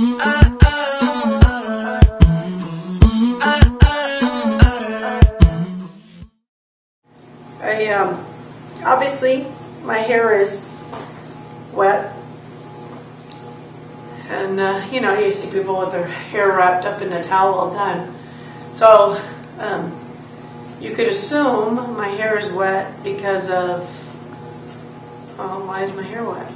I um, obviously my hair is wet, and uh, you know you see people with their hair wrapped up in a towel all the time. So um, you could assume my hair is wet because of oh, why is my hair wet?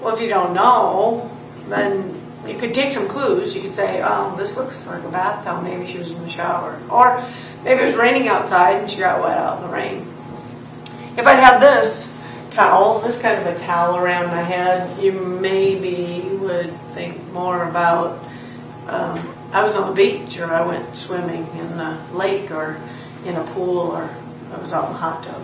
Well, if you don't know, then you could take some clues. You could say, oh, this looks like a bath towel. Maybe she was in the shower. Or maybe it was raining outside and she got wet out in the rain. If I'd had this towel, this kind of a towel around my head, you maybe would think more about um, I was on the beach or I went swimming in the lake or in a pool or I was out in the hot tub.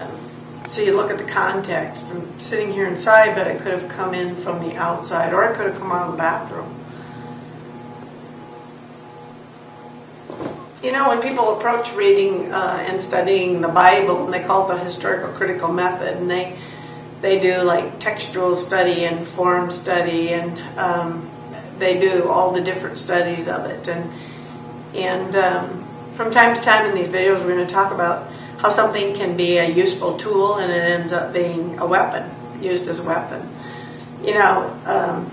Um, so you look at the context. I'm sitting here inside, but I could have come in from the outside, or I could have come out of the bathroom. You know, when people approach reading uh, and studying the Bible, and they call it the historical critical method, and they they do like textual study and form study, and um, they do all the different studies of it, and and um, from time to time in these videos, we're going to talk about how something can be a useful tool and it ends up being a weapon, used as a weapon. You know, um,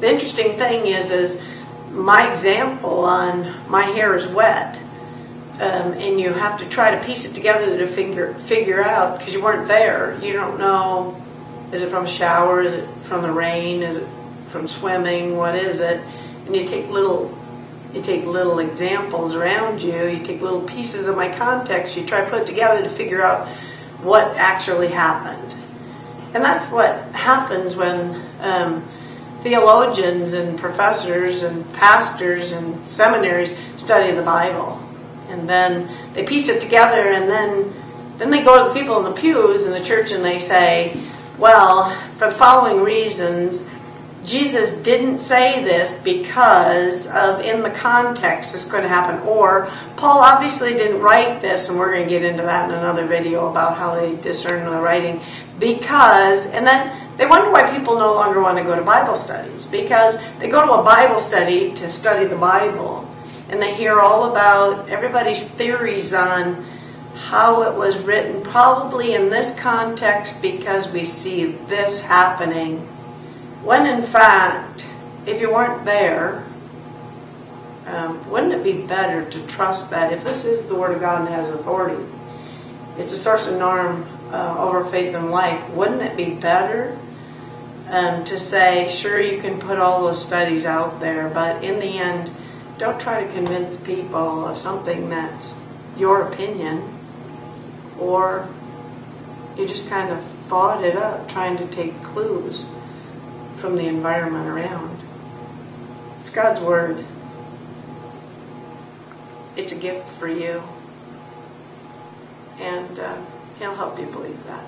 the interesting thing is, is my example on my hair is wet, um, and you have to try to piece it together to figure figure out because you weren't there. You don't know is it from a shower, is it from the rain, is it from swimming, what is it? And you take little you take little examples around you, you take little pieces of my context, you try to put together to figure out what actually happened. And that's what happens when um, theologians and professors and pastors and seminaries study the Bible. And then they piece it together and then then they go to the people in the pews in the church and they say, well, for the following reasons, Jesus didn't say this because of in the context it's going to happen. Or Paul obviously didn't write this, and we're going to get into that in another video about how they discern the writing. Because, and then they wonder why people no longer want to go to Bible studies. Because they go to a Bible study to study the Bible, and they hear all about everybody's theories on how it was written, probably in this context because we see this happening when in fact, if you weren't there, um, wouldn't it be better to trust that if this is the Word of God and has authority, it's a source of norm uh, over faith and life, wouldn't it be better um, to say, sure, you can put all those studies out there, but in the end, don't try to convince people of something that's your opinion or you just kind of thought it up trying to take clues from the environment around. It's God's Word. It's a gift for you. And uh, He'll help you believe that.